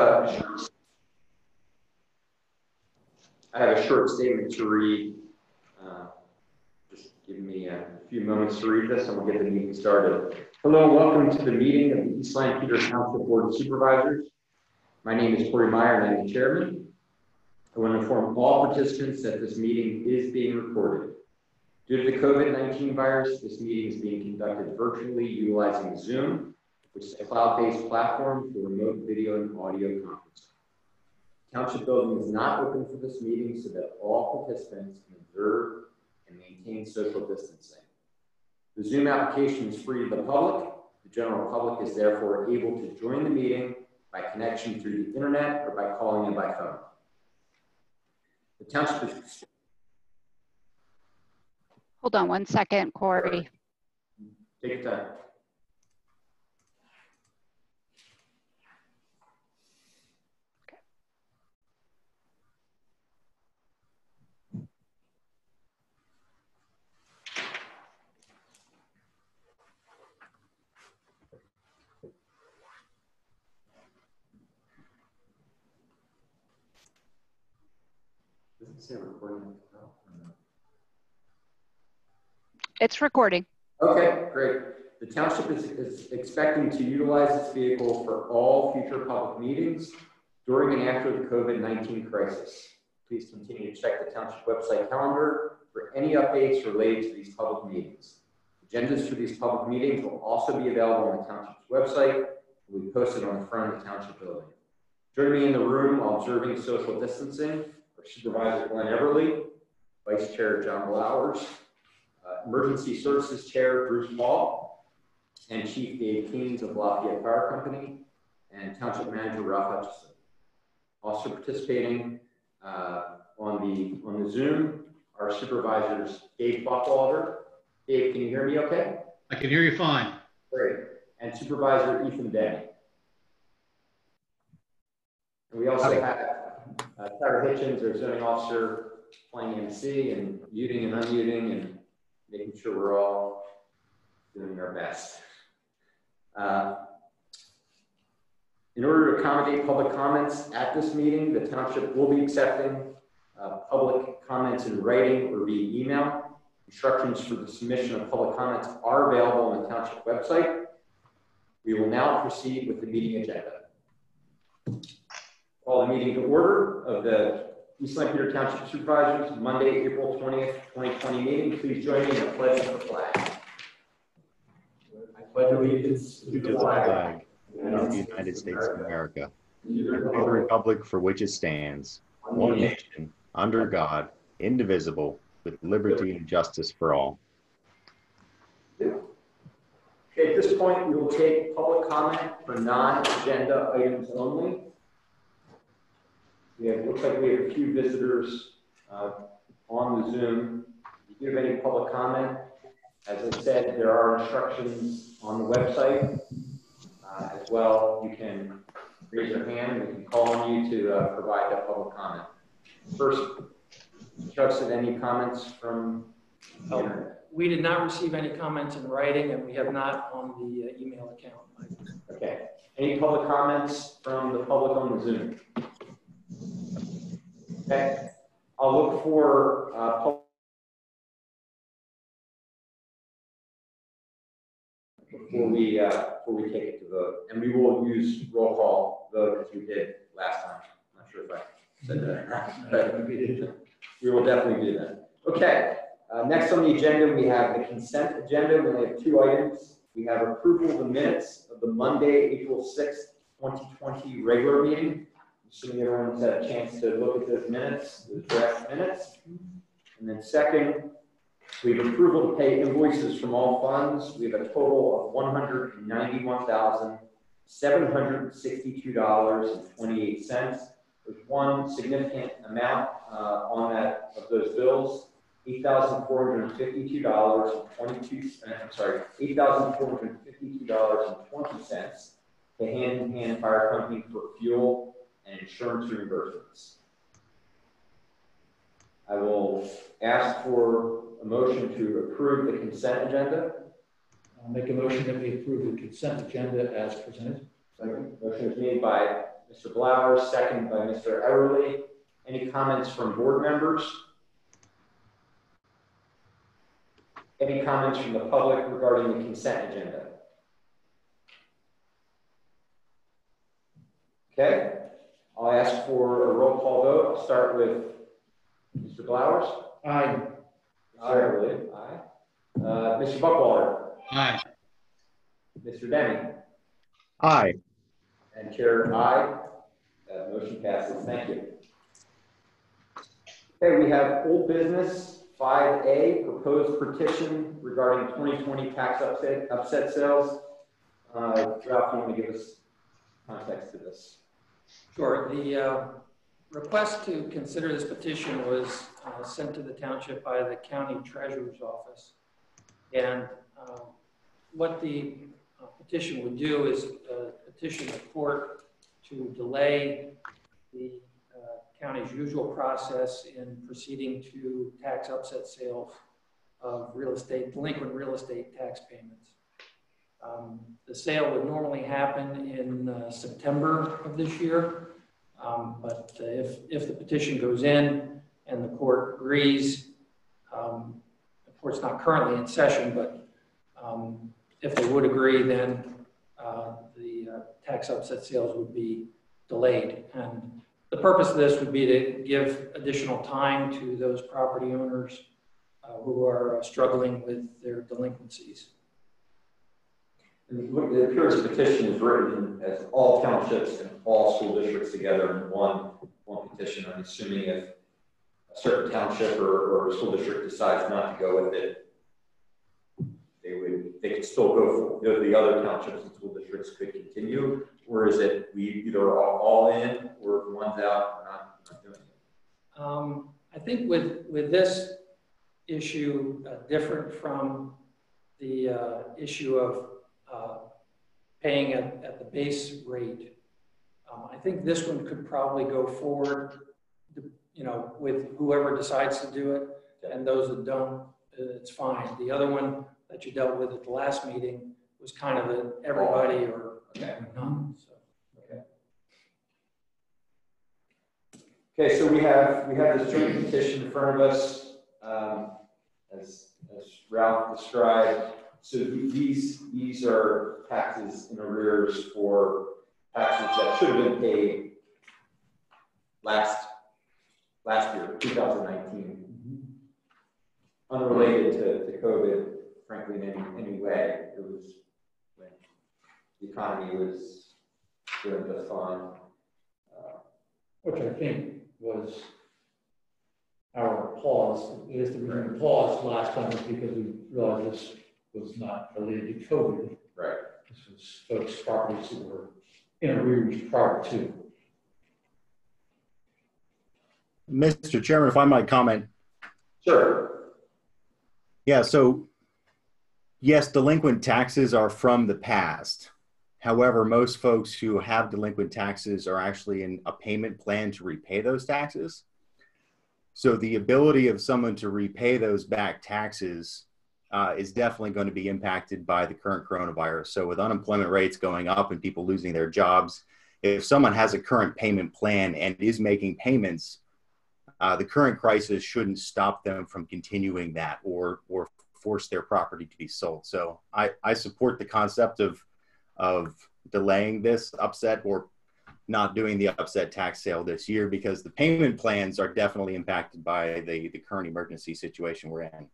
I have a short statement to read. Uh, just give me a few moments to read this and we'll get the meeting started. Hello welcome to the meeting of the East Lampeter Township Board of Supervisors. My name is Corey Meyer and I'm the chairman. I want to inform all participants that this meeting is being recorded. Due to the COVID-19 virus, this meeting is being conducted virtually utilizing Zoom which is a cloud-based platform for remote video and audio conferencing. Township building is not open for this meeting so that all participants can observe and maintain social distancing. The Zoom application is free to the public. The general public is therefore able to join the meeting by connection through the internet or by calling in by phone. The township is... Hold on one second, Corey. Take your time. Say recording? It's recording. Okay, great. The township is, is expecting to utilize this vehicle for all future public meetings during and after the COVID-19 crisis. Please continue to check the township website calendar for any updates related to these public meetings. Agendas for these public meetings will also be available on the township's website. Will be posted on the front of the township building. Joining me in the room while observing social distancing Supervisor Glenn Everly, Vice Chair John Blowers, uh, Emergency Services Chair Bruce Paul, and Chief Dave Keynes of Lafayette Fire Company, and Township Manager Ralph Hutchison. Also participating uh, on the on the Zoom are supervisors Dave Buckwalter. Dave, can you hear me okay? I can hear you fine. Great. And Supervisor Ethan Denny. And we also have uh, Tyler Hitchens, our zoning officer, playing MC and muting and unmuting and making sure we're all doing our best. Uh, in order to accommodate public comments at this meeting, the township will be accepting uh, public comments in writing or via email. Instructions for the submission of public comments are available on the township website. We will now proceed with the meeting agenda. Call the meeting to order of the East Lampeter Township Supervisors, Monday, April 20th, 2020 meeting. Please join me in the pledge of the flag. I pledge allegiance to the flag of the United States of America, and the republic for which it stands, one nation, under God, indivisible, with liberty and justice for all. Okay, at this point, we will take public comment for non-agenda items only. We have, looks like we have a few visitors uh, on the Zoom. If you have any public comment, as I said, there are instructions on the website uh, as well. You can raise your hand and we can call on you to uh, provide that public comment. First, Justin, any comments from the oh, internet? We did not receive any comments in writing and we have not on the uh, email account. Okay. Any public comments from the public on the Zoom? Okay. I'll look for uh, before we uh, before we take it to vote, and we will use roll call vote as we did last time. I'm not sure if I said that, but we will definitely do that. Okay. Uh, next on the agenda, we have the consent agenda. We have two items. We have approval of the minutes of the Monday, April 6th, 2020 regular meeting. Assuming everyone's had a chance to look at those minutes, the draft minutes. And then second, we have approval to pay invoices from all funds. We have a total of $191,762.28. There's one significant amount uh, on that of those bills, $8,452.22, I'm sorry, $8,452.20 to Hand in Hand Fire Company for fuel and insurance reimbursements. I will ask for a motion to approve the consent agenda. I'll make a motion that we approve the consent agenda as presented. Second. Motion is made by Mr. Blowers, second by Mr. Everly. Any comments from board members? Any comments from the public regarding the consent agenda? Okay, I'll ask for a roll call vote. I'll start with Mr. Blowers. Aye. Mr. Everly. Aye. Uh, Mr. Buckwalter. Aye. Mr. Denny. Aye. And Chair, aye. Uh, motion passes. Thank you. Okay, we have old business, five A, proposed petition regarding twenty twenty tax upset, upset sales. Uh, Ralph, you want to give us context to this? Sure. The uh, request to consider this petition was uh, sent to the township by the county treasurer's office. And um, what the uh, petition would do is uh, petition the court to delay the uh, county's usual process in proceeding to tax upset sales of real estate, delinquent real estate tax payments. Um, The sale would normally happen in uh, September of this year. Um, But uh, if, if the petition goes in and the court agrees, um, the court's not currently in session, but um, if they would agree, then uh, the uh, tax upset sales would be delayed. And the purpose of this would be to give additional time to those property owners uh, who are struggling with their delinquencies. It appears the petition is written as all townships and all school districts together in one, one petition. I'm assuming if a certain township or, or school district decides not to go with it, they would, they could still go for, the, the other townships and school districts could continue? Or is it we either are all in or if one's out, we're not, not doing it? Um, I think with, with this issue, uh, different from the uh, issue of uh, paying at, at the base rate, um, I think this one could probably go forward, you know, with whoever decides to do it, and those that don't, uh, it's fine. The other one that you dealt with at the last meeting was kind of a everybody or Okay. none, so. Okay, so we have, we have this joint petition in front of us, um, as, as Ralph described. So these, these are taxes in arrears for taxes that should have been paid last, last year, two thousand nineteen. Unrelated to, to COVID, frankly, in any, any way. It was when the economy was doing just fine. Uh, Which I think was our pause, I guess the reason we paused last time was because we realized this was not related to COVID. Right. This was folks' properties that were in arrears prior to. Mr. Chairman, if I might comment, Sure. Yeah, so yes, delinquent taxes are from the past. However, most folks who have delinquent taxes are actually in a payment plan to repay those taxes. So the ability of someone to repay those back taxes uh, is definitely going to be impacted by the current coronavirus. So with unemployment rates going up and people losing their jobs, if someone has a current payment plan and is making payments, uh, the current crisis shouldn't stop them from continuing that or or force their property to be sold. So I, I support the concept of of delaying this upset or not doing the upset tax sale this year because the payment plans are definitely impacted by the, the current emergency situation we're in.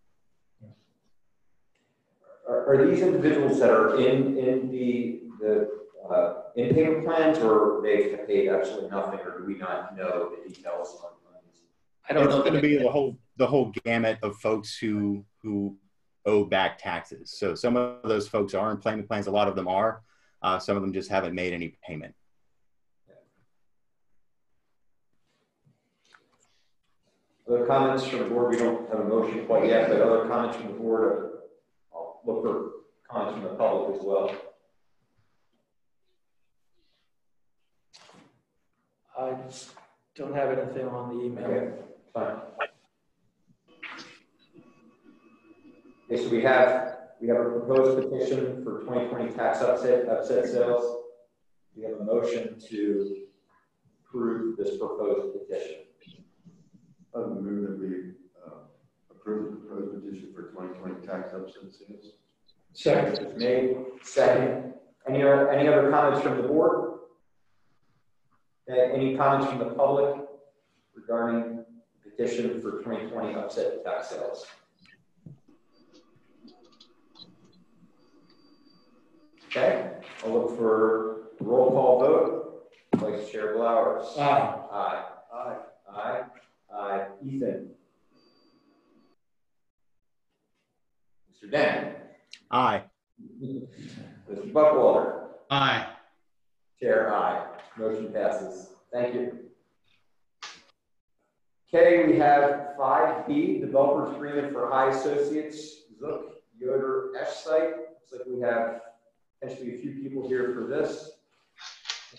Are, are these individuals that are in, in the, the, uh, in payment plans or they have paid absolutely nothing or do we not know the details on, on these? I don't it's know. going to be the whole the whole gamut of folks who who owe back taxes. So some of those folks are in payment plans. A lot of them are. Uh, some of them just haven't made any payment. Other comments from the board? We don't have a motion quite yet, but other comments from the board? I'll look for comments from the public as well. I don't have anything on the email. Okay, fine. Okay, so we have, we have a proposed petition for 2020 tax upset, upset sales. We have a motion to approve this proposed petition? I move that we approve the proposed petition for 2020 tax subsidy sales. Second. Made, second. Any, other- any other comments from the board? Any comments from the public regarding the petition for 2020 upset tax sales? Okay, I'll look for roll call vote. Vice Chair Blowers. Aye. Aye. Aye. Aye. Aye. Ethan. Mr. Den. Aye. Mr. Buckwalter. Aye. Chair, aye. Motion passes. Thank you. Okay, we have five B, Developers Agreement for High Associates, Zook, Yoder, Esh site. Looks like we have potentially a few people here for this.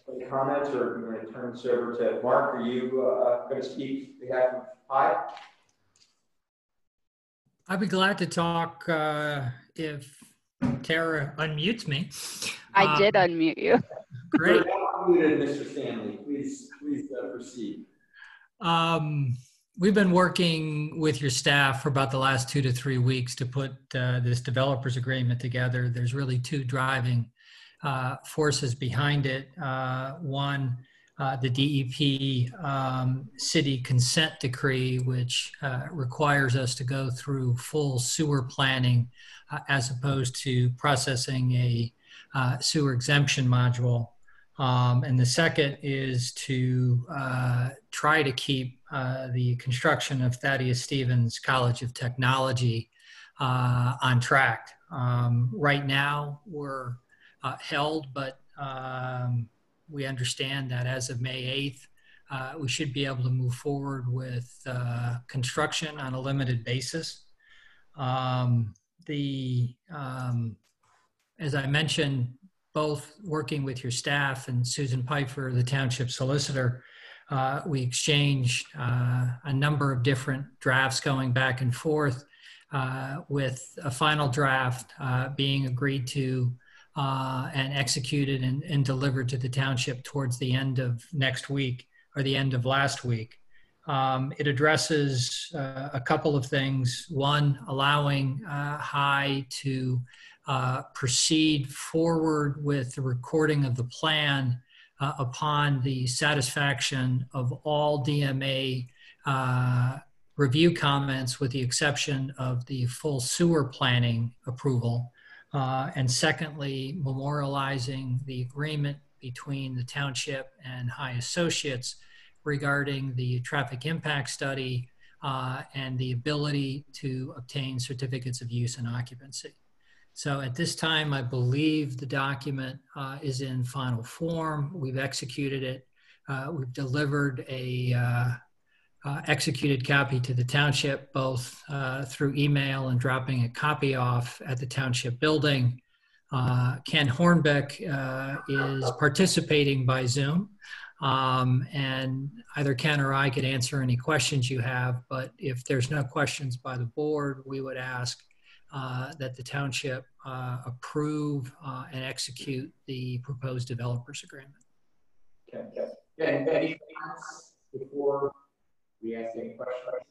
Any comments, or I'm going to turn this over to Mark. Are you uh, going to speak on behalf of High? I'd be glad to talk uh, if Tara unmutes me. I Uh, did unmute you. Great. You're Muted, Mr. Stanley. Please, please uh, proceed. Um, we've been working with your staff for about the last two to three weeks to put uh, this developers agreement together. There's really two driving uh, forces behind it. Uh, one, uh, the DEP um, city consent decree, which uh, requires us to go through full sewer planning uh, as opposed to processing a uh, sewer exemption module. Um, and the second is to uh, try to keep the construction of Thaddeus Stevens College of Technology on track. Um, right now, we're held, but um, we understand that as of May 8th, uh, we should be able to move forward with uh, construction on a limited basis. Um, the um, as I mentioned, both working with your staff and Susan Piper, the township solicitor, uh, we exchanged uh, a number of different drafts going back and forth, uh, with a final draft uh, being agreed to uh, and executed and, and delivered to the township towards the end of next week or the end of last week. Um, it addresses uh, a couple of things. One, allowing uh, High to uh, proceed forward with the recording of the plan uh, upon the satisfaction of all DMA uh, review comments with the exception of the full sewer planning approval. Uh, and secondly, memorializing the agreement between the township and High Associates regarding the traffic impact study uh, and the ability to obtain certificates of use and occupancy. So at this time, I believe the document uh, is in final form. We've executed it. Uh, we've delivered a uh, executed copy to the township, both uh, through email and dropping a copy off at the township building. Uh, Ken Hornbeck uh, is participating by Zoom. Um, and either Ken or I could answer any questions you have, but if there's no questions by the board, we would ask uh, that the township approve and execute the proposed developers agreement. Okay, okay. Before we ask any questions?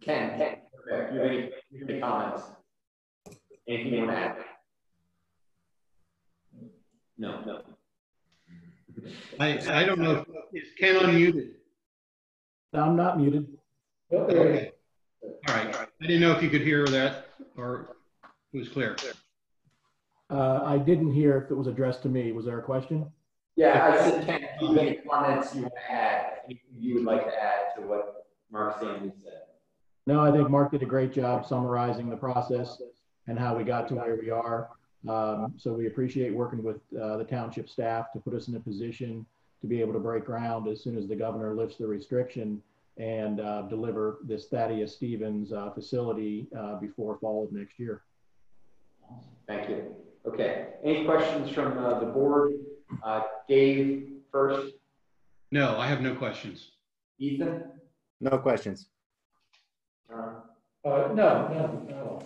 Ken, Ken, okay, you have any, any comments? Anything you want to add? No, no. I, I don't know, is Ken unmuted? I'm not muted. Okay. All right, I didn't know if you could hear that or it was clear. Uh, I didn't hear if it was addressed to me. Was there a question? Yeah, I said, Ken, do you have any comments you want to add, anything you would like to add to what Mark Stanley said? No, I think Mark did a great job summarizing the process and how we got to where we are. Um, so we appreciate working with uh, the township staff to put us in a position to be able to break ground as soon as the governor lifts the restriction and uh, deliver this Thaddeus Stevens uh, facility uh, before fall of next year. Thank you. Okay, any questions from uh, the board? Dave first, No, I have no questions. Ethan? No questions. Uh, Uh, no, no, no.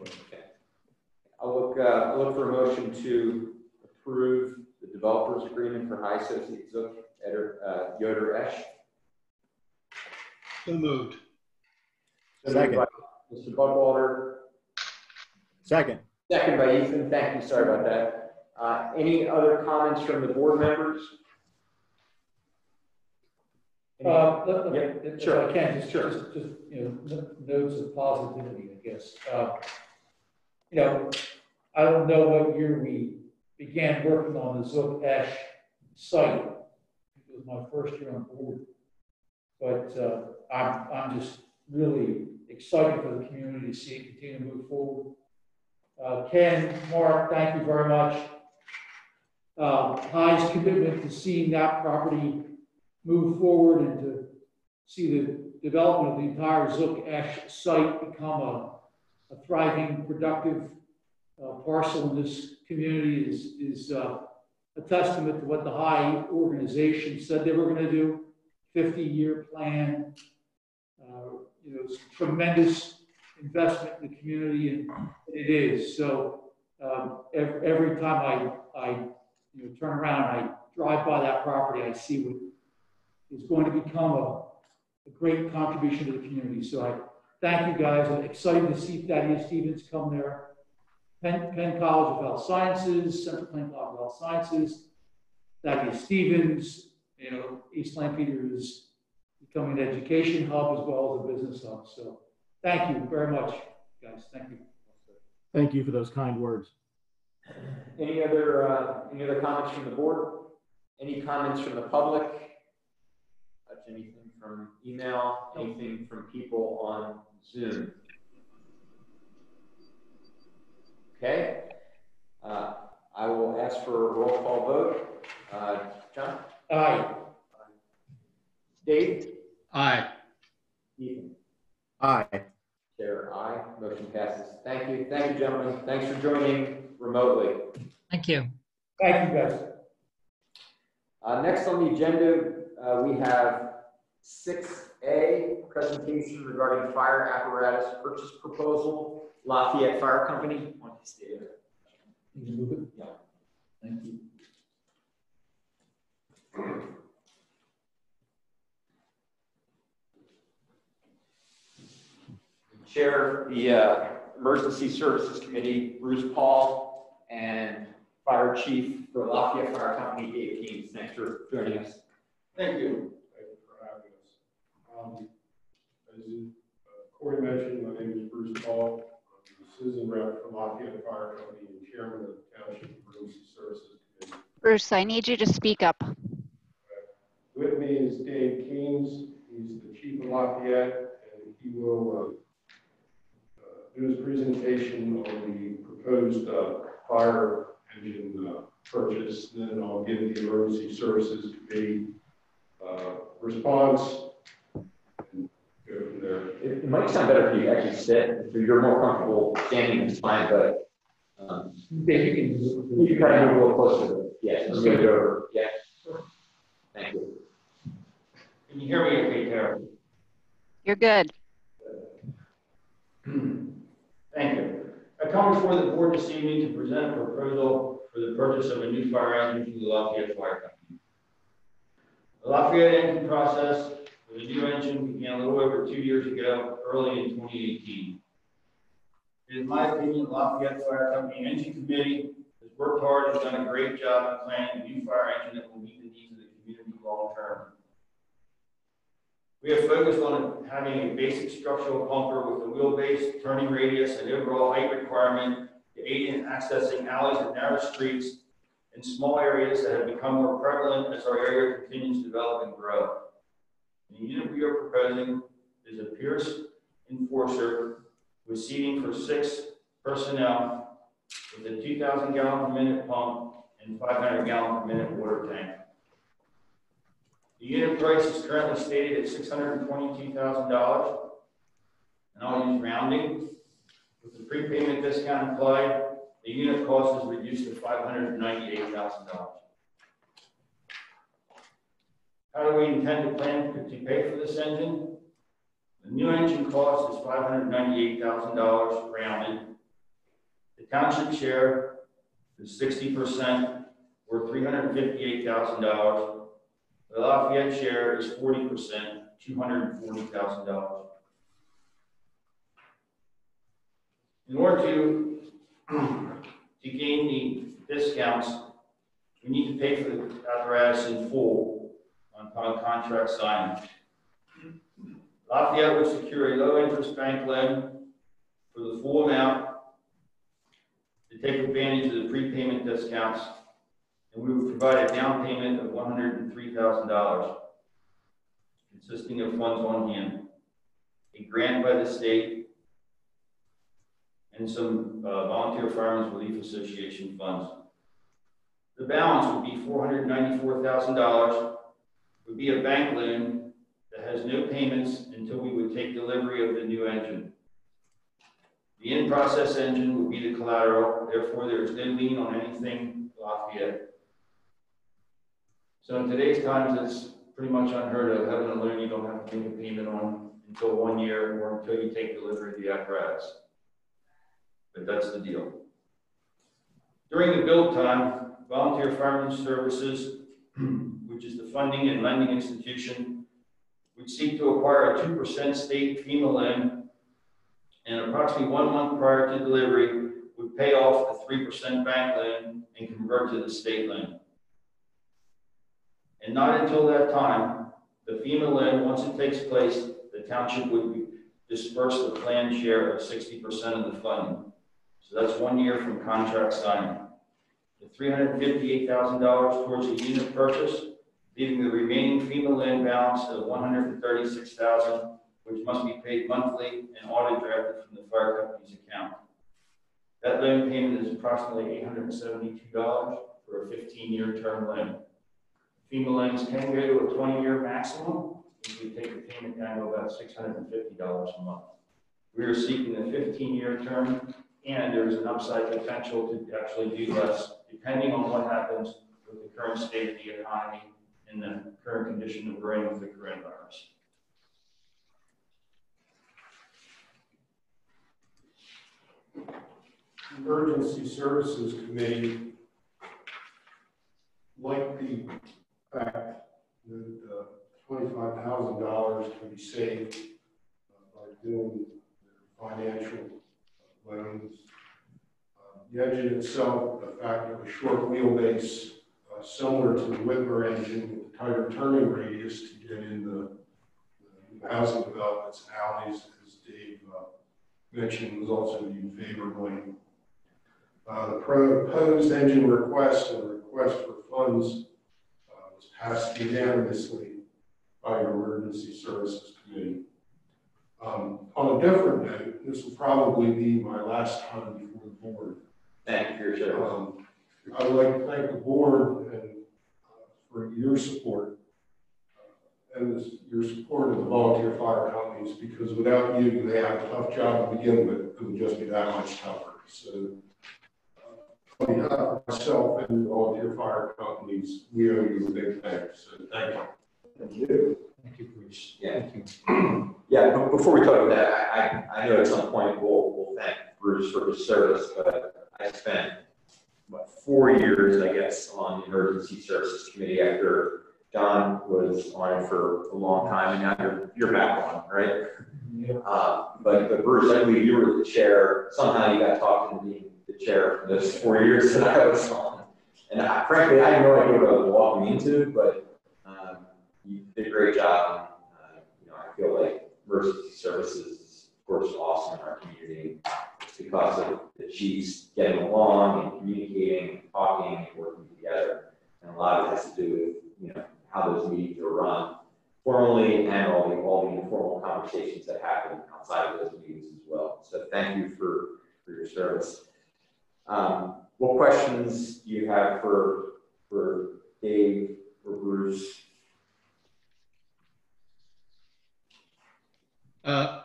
Okay. I'll look, uh, I'll look for a motion to approve the developers agreement for High Associate Zook Eder, uh, Yoder Esh. So moved. Second. Mr. Buckwalter, Second. second by Ethan. Thank you. Sorry about that. Uh, any other comments from the board members? Uh, let- let- Yeah, sure. I can, just, Sure. just, just, you know, notes of positivity, I guess. Uh, You know, I don't know what year we began working on the Zook Ash site. It was my first year on board. But uh, I'm, I'm just really excited for the community to see it continue to move forward. Uh, Ken, Mark, thank you very much. Uh, High's commitment to seeing that property move forward and to see the development of the entire Zook Ash site become a, a thriving, productive uh, parcel in this community is, is uh, a testament to what the High organization said they were going to do. 50-year plan, uh, you know, tremendous investment in the community, and it is. So um, every, every time I, I, you know, turn around I drive by that property, I see what is going to become a, a great contribution to the community. So I thank you guys. I'm excited to see Thaddeus Stevens come there. Penn, Penn College of Health Sciences, Central Penn College of Health Sciences, Thaddeus Stevens, you know, East Lampeter is becoming an education hub as well as a business hub. So thank you very much, guys. Thank you. Thank you for those kind words. Any other, uh, any other comments from the board? Any comments from the public? Touch anything from email, anything from people on Zoom? Okay, uh, I will ask for a roll call vote. Uh, John? Aye. Dave? Aye. Ethan? Aye. Chair, aye. Motion passes. Thank you. Thank you, gentlemen. Thanks for joining remotely. Thank you. Thank you, guys. Uh, next on the agenda, uh, we have six A, presentation regarding fire apparatus purchase proposal, Lafayette Fire Company. Want to stay there? Can you move it? Yeah. Thank you. Chair the uh, Emergency Services Committee, Bruce Paul, and Fire Chief for Lafayette Fire Company, Dave Keynes. Thanks for joining us. Thank you. Thank you for having us. Um, As uh, Corey mentioned, my name is Bruce Paul. I'm the citizen rep for Lafayette Fire Company and chairman of the Township Emergency Services Committee. Bruce, I need you to speak up. With me is Dave Keynes. He's the chief of Lafayette, and he will uh, uh, do his presentation on the proposed uh, fire engine uh, purchase. Then I'll give the Emergency Services Committee uh, response and go from there. It, it might sound better if you actually sit, if you're more comfortable standing, it's fine, but, um, Dave, you can move you can kind of move a little closer to, yeah, I'm gonna go over, yeah. Thank you. Can you hear me okay, Tara? You're good. Thank you. I come before the board this evening to present a proposal for the purchase of a new fire engine for the Lafayette Fire Company. The Lafayette engine process for the new engine began a little over two years ago, early in 2018. In my opinion, Lafayette Fire Company Engine Committee has worked hard and done a great job in planning a new fire engine that will meet the needs of the community long term. We have focused on having a basic structural pumper with a wheelbase, turning radius, and overall height requirement to aid in accessing alleys and narrow streets in small areas that have become more prevalent as our area continues to develop and grow. The unit we are proposing is a Pierce Enforcer with seating for six personnel with a 2,000 gallon per minute pump and 500 gallon per minute water tank. The unit price is currently stated at $622,000, and I'll use rounding. With the prepayment discount applied, the unit cost is reduced to $598,000. How do we intend to plan to pay for this engine? The new engine cost is $598,000 rounded. The township share is 60% or $358,000 the Lafayette share is forty percent, two hundred and forty thousand dollars. In order to, to gain the discounts, we need to pay for the apparatus in full on upon contract signing. Lafayette will secure a low-interest bank loan for the full amount to take advantage of the prepayment discounts, and we would provide a down payment of one hundred and three thousand dollars, consisting of funds on hand, a grant by the state, and some uh, Volunteer Firemen's Relief Association funds. The balance would be four hundred and ninety-four thousand dollars, would be a bank loan that has no payments until we would take delivery of the new engine. The in-process engine would be the collateral, therefore there is no lien on anything Lafayette. So in today's times, it's pretty much unheard of having a loan you don't have to make a payment on until one year or until you take delivery of the apparatus. But that's the deal. During the build time, Volunteer Firemen's Services, which is the funding and lending institution, would seek to acquire a 2% state PEMA loan and approximately one month prior to delivery would pay off the 3% bank loan and convert to the state loan. And not until that time, the PEMA loan, once it takes place, the township would disperse the planned share of 60% of the funding. So that's one year from contract signing. The $358,000 towards a unit purchase, leaving the remaining PEMA loan balance of 136,000 which must be paid monthly and audit drafted from the fire company's account. That loan payment is approximately $872 for a 15-year term loan. PEMA loans can go to a 20-year maximum, we take the payment down to about $650 a month. We are seeking a 15-year term, and there's an upside potential to actually do less, depending on what happens with the current state of the economy and the current condition of we're with the coronavirus. Emergency Services Committee like the fact that uh, twenty-five thousand dollars can be saved uh, by doing financial loans. Uh, The engine itself, the fact of a short wheelbase, uh, similar to the Witmer engine with the tighter turning radius to get in the the housing developments and alleys, as Dave uh, mentioned, was also viewed favorably. Uh, the proposed engine request and request for funds uh, passed unanimously by your Emergency Services Committee. Um, on a different note, this will probably be my last time before the board. Thank you for your service. Um, I would like to thank the board and uh, for your support uh, and this, your support of the volunteer fire companies, because without you, they have a tough job to begin with. It would just be that much tougher. So on behalf of myself and all the volunteer fire companies, we owe you a big thanks. So thank you. Thank you. Thank you, Bruce. Yeah. Yeah, but before we talk about that, I, I, I know at some point we'll, we'll thank Bruce for his service, but I spent, what, four years, I guess, on the Emergency Services Committee after Don was on it for a long time, and now you're, you're back on, right? Uh, but, but Bruce, I believe you were the chair, somehow you got talked into being the chair for those four years that I was on. And I, frankly, I had no idea what I was walking into, but, um, you did a great job. Uh, You know, I feel like emergency services is, of course, awesome in our community. It's because of the chiefs getting along and communicating, talking, and working together. And a lot of it has to do with, you know, how those meetings are run formally and all the, all the informal conversations that happen outside of those meetings as well. So thank you for, for your service. Um, what questions do you have for, for Dave or Bruce? Uh,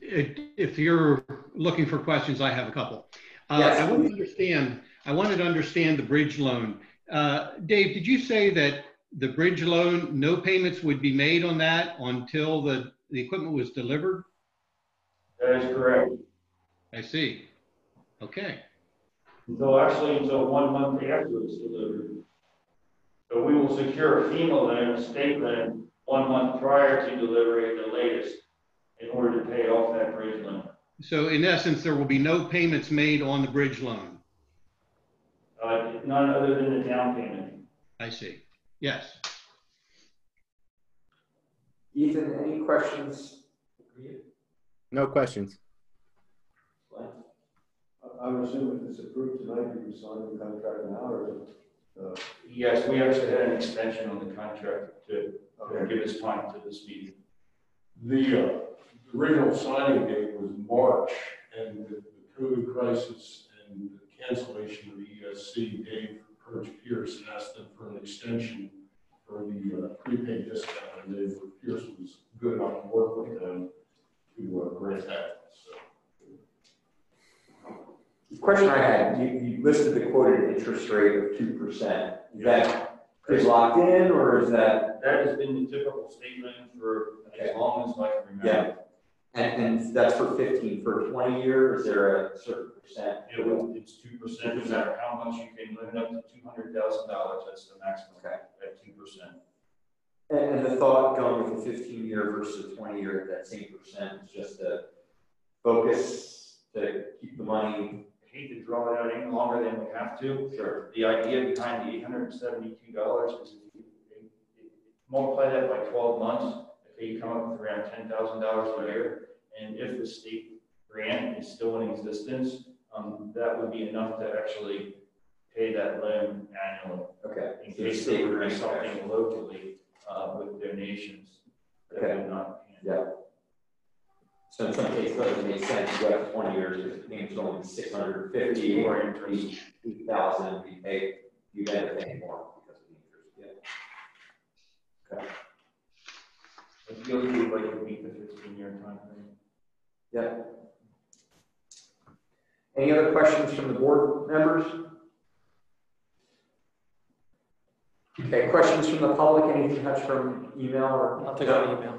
If if you're looking for questions, I have a couple. Uh, Yes. I want to understand, I wanted to understand the bridge loan. Uh, Dave, did you say that the bridge loan, no payments would be made on that until the, the equipment was delivered? That is correct. I see. Okay, Until, actually, until one month after it's delivered. But we will secure a PEMA loan, a state loan, one month prior to delivery at the latest in order to pay off that bridge loan. So in essence, there will be no payments made on the bridge loan. Uh, none other than the down payment. I see. Yes. Ethan, any questions? No questions. I- I would assume if it's approved tonight, you can sign the contract now, or, is it, uh, Yes, we actually had an extension on the contract to to okay. give us time to this meeting. The uh, original signing date was March, and with the COVID crisis and the cancellation of the ESC, Dave approached Pierce and asked them for an extension for the uh, prepaid discount, and Dave Pierce was good enough to work with them to uh, grant that, so. The question I had, you, you listed the quoted interest rate of two percent. Is that is locked in or is that, That has been the typical statement for as long as I can remember. yeah? and, and that's for fifteen, for twenty years, is there a certain percent? It will, it's two percent, no matter how much you can limit up to two hundred thousand dollars, that's the maximum Okay. at two percent. And, and the thought going with a fifteen year versus a twenty year at that same percent is just to focus, to keep the money. Hate to draw it out any longer than we have to. Sure. The idea behind the eight hundred and seventy-two dollars is if you multiply that by twelve months, okay, you come up with around ten thousand dollars a year. And if the state grant is still in existence, um, that would be enough to actually pay that loan annually. Okay. In So case there was grant, something locally, uh, with donations that Okay. would not. Yeah. So in some cases, it doesn't make sense, you go up twenty years, because the payment's only six hundred fifty or interest eight thousand, we pay, you end up paying more because of the interest, yeah. Okay. Ideally, we'd like to meet the fifteen-year timeframe. Yeah. Any other questions from the board members? Okay, questions from the public, anything touched from email or? I'll take an email.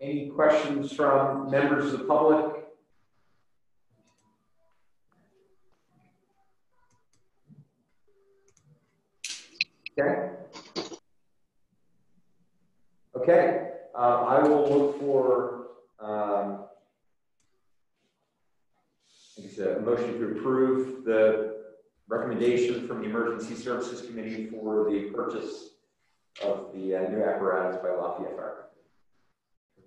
Any questions from members of the public? Okay. Okay, uh, I will look for, um, a motion to approve the recommendation from the Emergency Services Committee for the purchase of the uh, new apparatus by Lafayette Fire.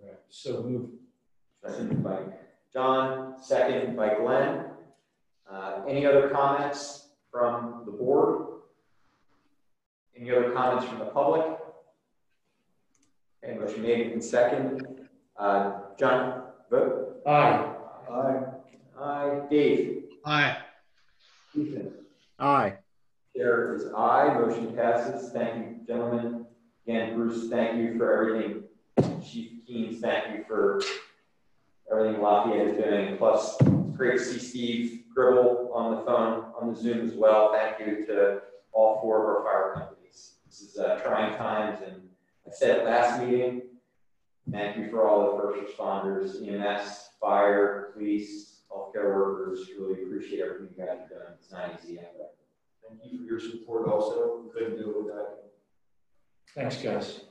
Correct. So move. Second by John, second by Glenn. Uh, Any other comments from the board? Any other comments from the public? Okay, motion made and second. Uh, John, vote. Aye. Aye. Aye. Dave? Aye. Ethan? Aye. Chair is aye. Motion passes. Thank you, gentlemen. Again, Bruce, thank you for everything. Chief Keynes, thank you for everything Lafayette is doing. Plus, it's great to see Steve Gribble on the phone, on the Zoom as well. Thank you to all four of our fire companies. This is uh, trying times, and I said it last meeting. Thank you for all the first responders, EMS, fire, police, healthcare workers. Really appreciate everything you guys are doing. It's not easy out there. Thank you for your support also. We Couldn't do it without you. Thanks, guys.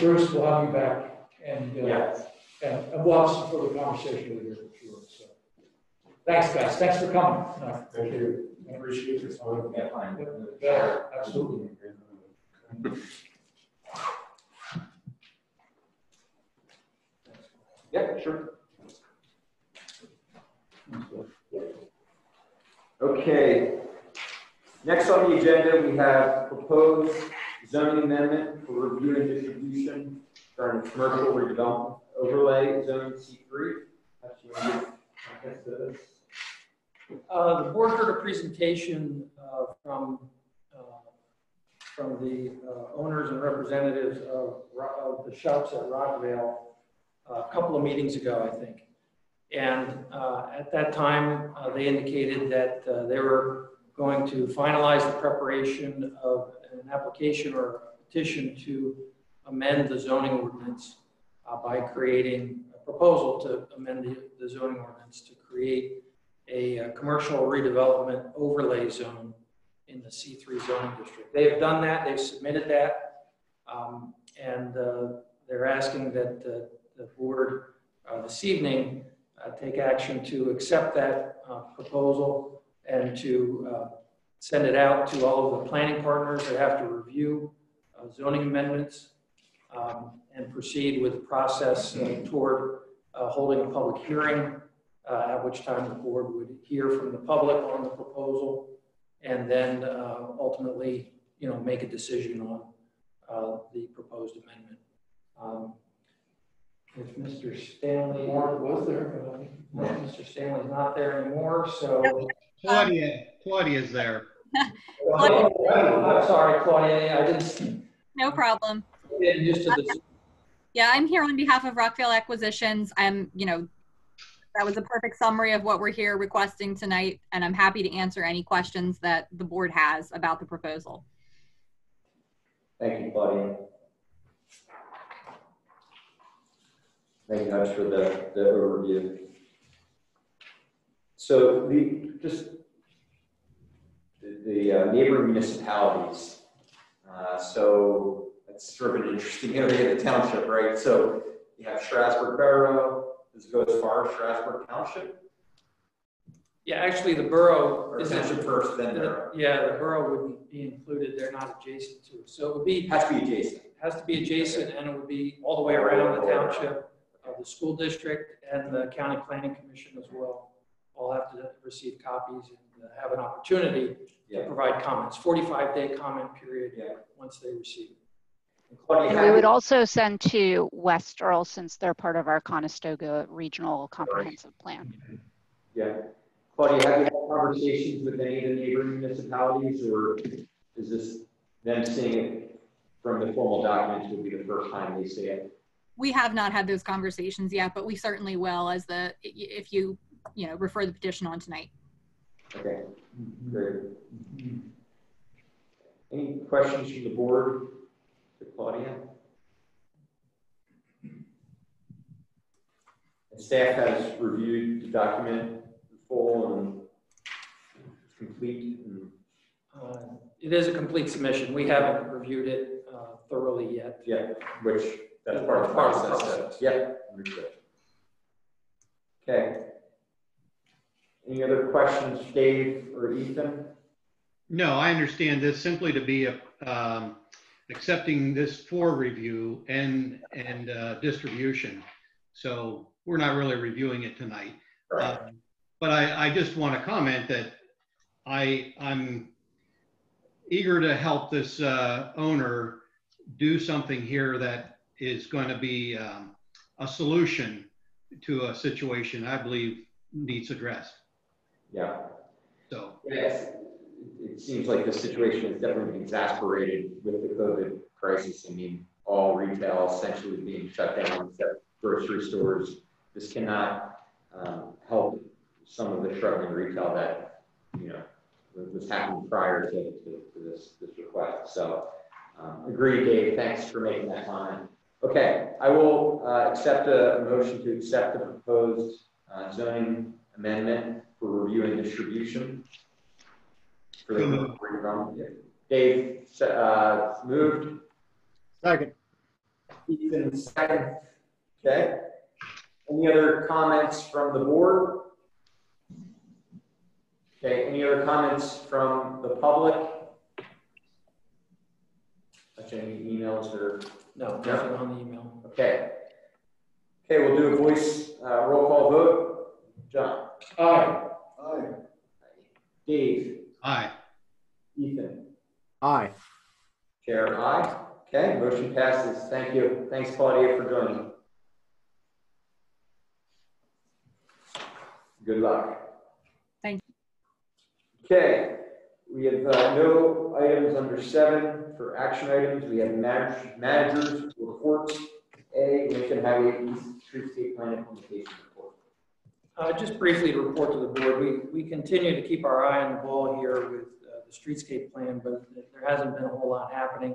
Bruce, we'll have you back and, uh, and and we'll have some further conversation with you for sure, so. Thanks, guys. Thanks for coming. Uh, Thank you. Appreciate your time. Yeah, fine. Yeah, absolutely. Yeah, sure. Okay. Next on the agenda, we have proposed zoning amendment for review and distribution for commercial redevelopment overlay zone C three. Uh, the board heard a presentation, uh, from, uh, from the, uh, owners and representatives of, of the shops at Rockville a couple of meetings ago, I think. And, uh, at that time, uh, they indicated that, uh, they were going to finalize the preparation of an application or a petition to amend the zoning ordinance, uh, by creating a proposal to amend the, the zoning ordinance to create a, uh commercial redevelopment overlay zone in the C3 zoning district. They have done that, they've submitted that, um, and uh, they're asking that uh, the board uh, this evening uh, take action to accept that uh, proposal and to send it out to all of the planning partners that have to review uh, zoning amendments um, and proceed with the process uh, toward uh, holding a public hearing, uh, at which time the board would hear from the public on the proposal and then uh, ultimately, you know, make a decision on uh, the proposed amendment. Um, If Mr. Stanley. was there? No, Mr. Stanley's not there anymore, so. Claudia, Claudia's there. Oh, I'm sorry, Claudia, I didn't, No problem. get used to this. Yeah, I'm here on behalf of Rockville Acquisitions. I'm, you know, that was a perfect summary of what we're here requesting tonight, and I'm happy to answer any questions that the board has about the proposal. Thank you, Claudia. Thank you much for the, the overview. So the, just the- the uh, neighboring municipalities, uh, so that's sort of an interesting area of the township, right? So you have Strasburg Borough, does it go as far as Strasburg Township? Yeah, actually, the borough Or isn't. township first, then borough? Yeah, the borough wouldn't be included, they're not adjacent to it. So it would be, Has to be adjacent. has to be adjacent and it would be all the way around the township, uh, the school district and the county planning commission as well. All have to receive copies and have an opportunity to provide comments, 45 day comment period Yeah. once they receive. And Claudia, And we would also send to West Earl since they're part of our Conestoga Regional Comprehensive Plan. Yeah. Claudia, have you had conversations with any of the neighboring municipalities, or is this them seeing it from the formal documents will be the first time they see it? We have not had those conversations yet, but we certainly will as the, if you, you know, refer the petition on tonight. Okay, great. Any questions from the board to Claudia? And staff has reviewed the document in full and it's complete and, Uh, It is a complete submission. We haven't reviewed it uh, thoroughly yet. yeah, which, that's part of the Part of the process. process. Yeah, understood. Okay. Any other questions, Dave or Ethan? No, I understand this simply to be a, um, accepting this for review and, and, uh, distribution. So we're not really reviewing it tonight. Um, But I, I just want to comment that I, I'm eager to help this uh, owner do something here that is going to be um, a solution to a situation I believe needs addressed. Yeah. So, Yes, it seems like the situation is definitely been exasperated with the COVID crisis. I mean, all retail essentially being shut down except grocery stores. This cannot um, help some of the struggling retail that, you know, was- happening prior to, to to this, this request. So, um, agree, Dave, thanks for making that comment. Okay, I will uh, accept a a motion to accept the proposed uh, zoning amendment for review and distribution. For the So redevelopment. Dave, uh, moved, Second. Ethan, second. Okay. Any other comments from the board? Okay, any other comments from the public? Touch any emails or, No, nothing on the email. okay. Okay, we'll do a voice, uh, roll call vote. John? Aye. Aye. Dave? aye. Ethan? Aye. Chair, aye. Okay, motion passes. Thank you. Thanks, Claudia, for joining. Good luck. Thank you. Okay, we have uh, no items under seven for action items. We have manag- managers reports. A, Lincoln Highway East Streetscape Plan Implementation Report. Uh, Just briefly to report to the board, we, we continue to keep our eye on the ball here with uh, the streetscape plan, but there hasn't been a whole lot happening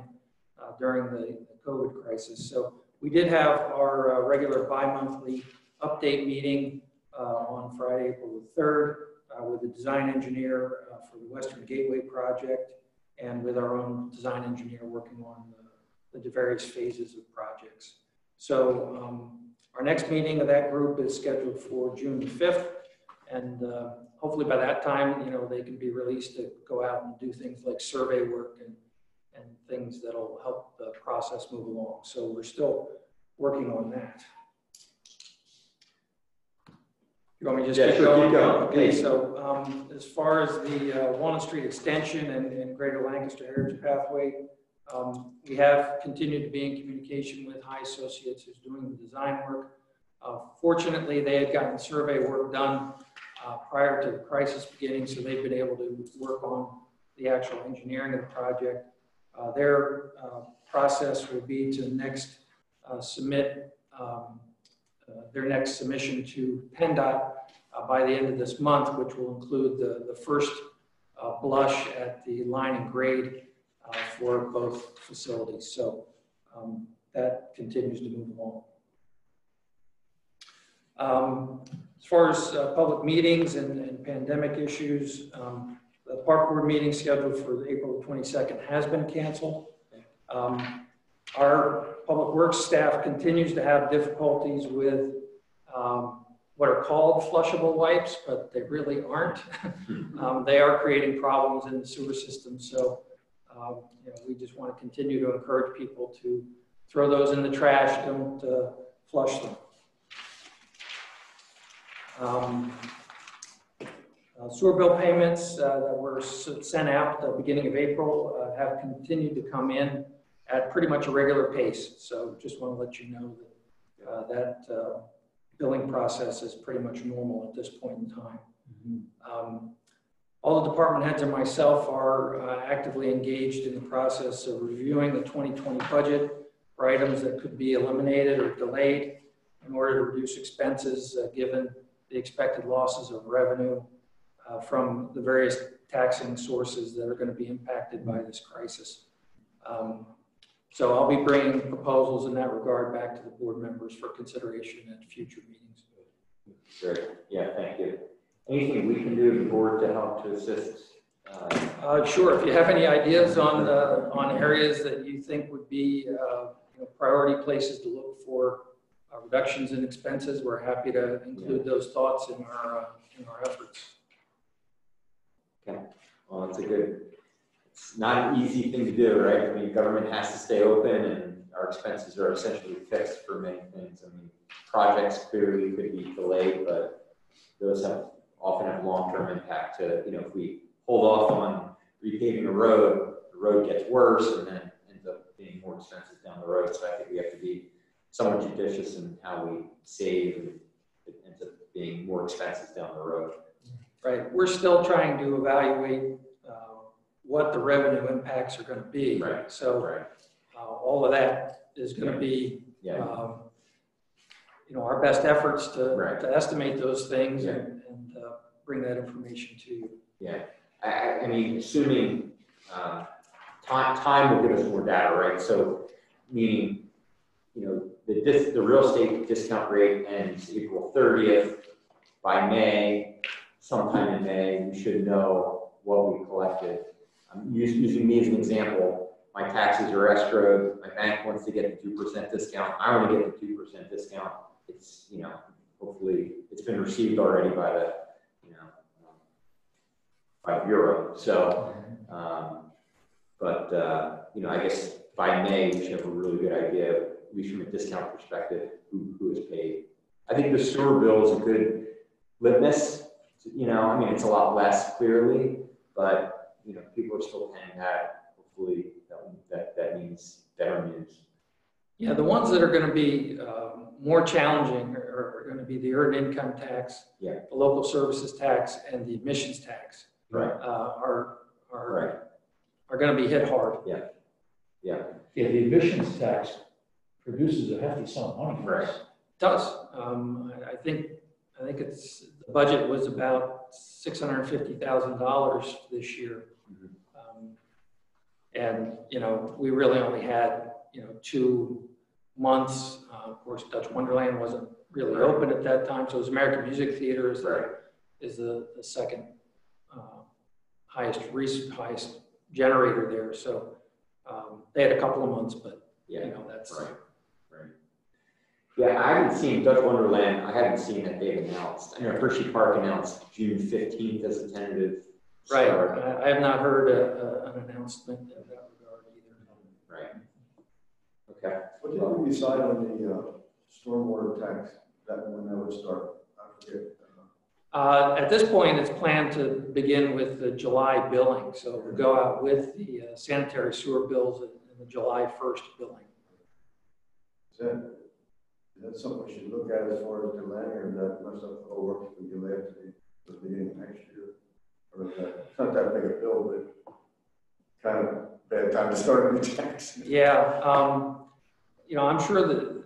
uh, during the the COVID crisis. So we did have our uh, regular bi-monthly update meeting uh, on Friday, April the 3rd. uh, with the design engineer for the Western Gateway project and with our own design engineer working on the, the various phases of projects. So um, our next meeting of that group is scheduled for June 5th. And uh, hopefully by that time, you know, they can be released to go out and do things like survey work and, and things that'll help the process move along. So we're still working on that. You want me to just Yeah, keep sure, going? keep going, Okay, please. so um, as far as the uh, Walnut Street extension and, and Greater Lancaster Heritage Pathway, um, we have continued to be in communication with High Associates who's doing the design work. Uh, Fortunately, they had gotten survey work done uh, prior to the crisis beginning, so they've been able to work on the actual engineering of the project. Uh, Their uh, process will be to next uh, submit um, uh, their next submission to PennDOT by the end of this month, which will include the, the first blush at the line and grade uh, for both facilities. So um, that continues to move along. Um, As far as uh, public meetings and and pandemic issues, um, the park board meeting scheduled for April 22nd has been canceled. Um, Our public works staff continues to have difficulties with um, what are called flushable wipes, but they really aren't. Um, They are creating problems in the sewer system, so um, you know, we just want to continue to encourage people to throw those in the trash, don't uh, flush them. Um, uh, Sewer bill payments uh, that were sent out at the beginning of April uh, have continued to come in at pretty much a regular pace. So just want to let you know that uh, that uh, billing process is pretty much normal at this point in time. Um, All the department heads and myself are uh, actively engaged in the process of reviewing the 2020 budget for items that could be eliminated or delayed in order to reduce expenses, uh, given the expected losses of revenue uh, from the various taxing sources that are going to be impacted by this crisis. Um, So I'll be bringing proposals in that regard back to the board members for consideration at future meetings. Great, yeah, thank you. Anything we can do as a board to help to assist? uh, Uh, Sure, if you have any ideas on, uh, on areas that you think would be, uh, you know, priority places to look for uh, reductions in expenses, we're happy to include those thoughts in our, in our efforts. Okay, well, it's a good, it's not an easy thing to do, right? I mean, government has to stay open and our expenses are essentially fixed for many things. I mean, projects clearly could be delayed, but those have, often have long-term impact to, you know, if we hold off on repaving a road, the road gets worse and then ends up being more expensive down the road. So I think we have to be somewhat judicious in how we save and it ends up being more expenses down the road. Right, we're still trying to evaluate uh, what the revenue impacts are going to be. Right. So Right. uh, all of that is going to be, Yeah, um, you know, our best efforts to, Right. to estimate those things Yeah. and, bring that information to you. yeah. I, I, mean, assuming, uh, time, time will give us more data, right? So, meaning, you know, the dis, the real estate discount rate ends April thirtieth. By May, sometime in May, we should know what we collected. I'm us- using me as an example, my taxes are escrowed, my bank wants to get the two percent discount, I want to get the two percent discount. It's, you know, hopefully, it's been received already by the, by Bureau, so, um, but, uh, you know, I guess by May, we should have a really good idea, at least from a discount perspective, who, who is paid. I think the sewer bill is a good litmus, you know, I mean, it's a lot less clearly, but, you know, people are still paying that, hopefully, that, that, that means better news. Yeah, the ones that are going to be um, more challenging are, are going to be the earned income tax, Yeah. the local services tax, and the admissions tax. Right. Uh, are are Right. are going to be hit hard. Yeah, Yeah, the admissions tax produces a hefty sum of money for us. does. Um, I, I think, I think it's, the budget was about six hundred and fifty thousand dollars this year. Mhm. Um, And, you know, we really only had, you know, two months. Uh, of course, Dutch Wonderland wasn't really Right. open at that time, so it was American Music Theater as the, is the, the second highest, res- highest generator there. So um, they had a couple of months, but, yeah, you Yeah, know, that's, right, right. Yeah, I haven't seen Dutch Wonderland, I haven't seen that they've announced. I know Hershey Park announced June fifteenth as a tentative right. start. I I have not heard a- a- an announcement in that regard either. Right. Okay. What did we decide on the, uh, stormwater tax, that when that would start? I forget. Uh, At this point, it's planned to begin with the July billing, so we'll go out with the uh, sanitary sewer bills in in the July 1st billing. Is that, is that something we should look at as far as delaying, or that most of the work we delay it to the beginning of next year? Or is that, it's not that big a bill, but kind of bad time to start a new tax. Yeah, um, you know, I'm sure that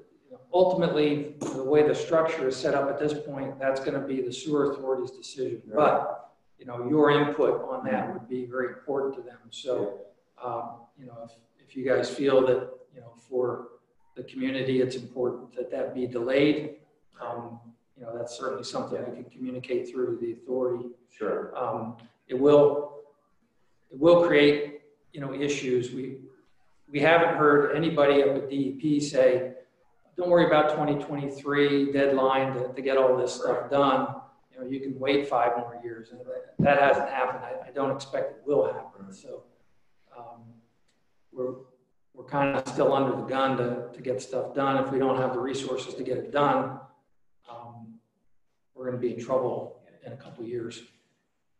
ultimately, the way the structure is set up at this point, that's going to be the sewer authority's decision. But, you know, your input on that would be very important to them. So, um, you know, if, if you guys feel that, you know, for the community, it's important that that be delayed, um, you know, that's certainly something we can communicate through the authority. Sure. Um, it will, it will create, you know, issues. We, we haven't heard anybody up at DEP say, don't worry about 2023 deadline to, to get all this stuff done. You know, you can wait five more years. And that, hasn't happened. I, I don't expect it will happen. So, um, we're, we're kind of still under the gun to, to get stuff done. If we don't have the resources to get it done, um, we're going to be in trouble in a couple of years.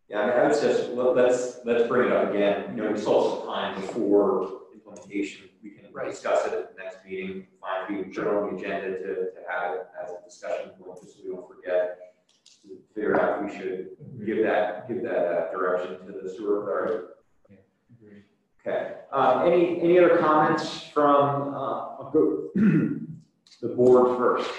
Yeah, I mean, I would just, well, let's, let's bring it up again. You know, we have some time before implementation. We can Right. discuss it at the next meeting, find, we can put on the agenda to, to have it as a discussion point, just so we don't forget. to Figure out if we should give that, give that uh, direction to the sewer authority. Okay, uh, any, any other comments from, uh, I'll go, the board first?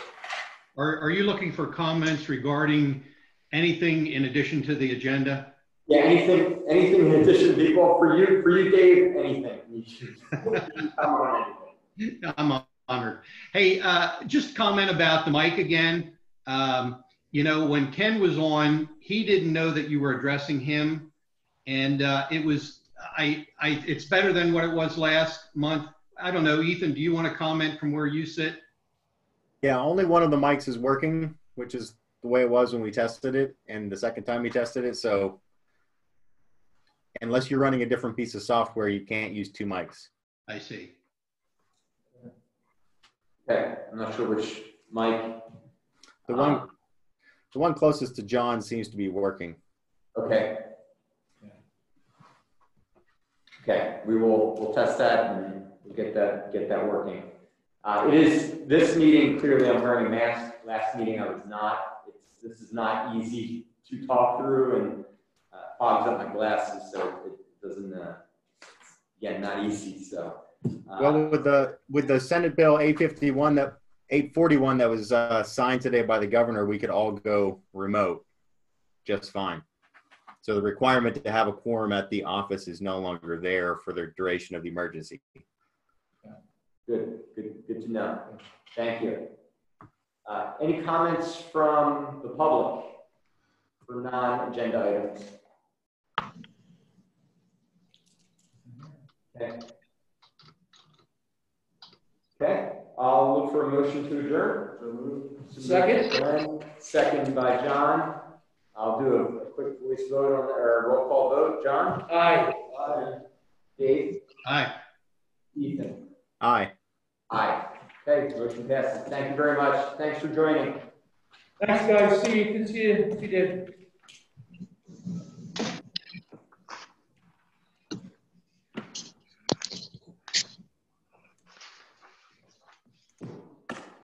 Are, are you looking for comments regarding anything in addition to the agenda? Yeah, anything, anything in addition to, well, for you, for you, Dave, anything. I'm honored. Hey, uh, just comment about the mic again. Um, you know, when Ken was on, he didn't know that you were addressing him. And uh, it was, I, I, it's better than what it was last month. I don't know, Ethan, do you want to comment from where you sit? Yeah, only one of the mics is working, which is the way it was when we tested it and the second time we tested it. So unless you're running a different piece of software, you can't use two mics. I see. Okay, I'm not sure which mic. The one, Um, the one closest to John seems to be working. Okay. Okay, we will, we'll test that and we'll get that, get that working. Uh, it is, this meeting, clearly I'm wearing a mask. Last meeting I was not. It's, this is not easy to talk through and uh, fogs up my glasses, so it doesn't, uh, again, not easy, so. uh, Well, with the, with the Senate Bill 851 that, 841 that was uh, signed today by the governor, we could all go remote just fine. So the requirement to have a quorum at the office is no longer there for the duration of the emergency. Good, good, good to know. Thank you. Uh, Any comments from the public for non-agenda items? Okay. Okay, I'll look for a motion to adjourn. Second. Second by John. I'll do a a quick voice vote on, or roll call vote. John? Aye. Aye. Dave? Aye. Ethan? Aye. Aye. Okay, motion passes. Thank you very much. Thanks for joining. Thanks, guys. See you. See you. See you, Dave.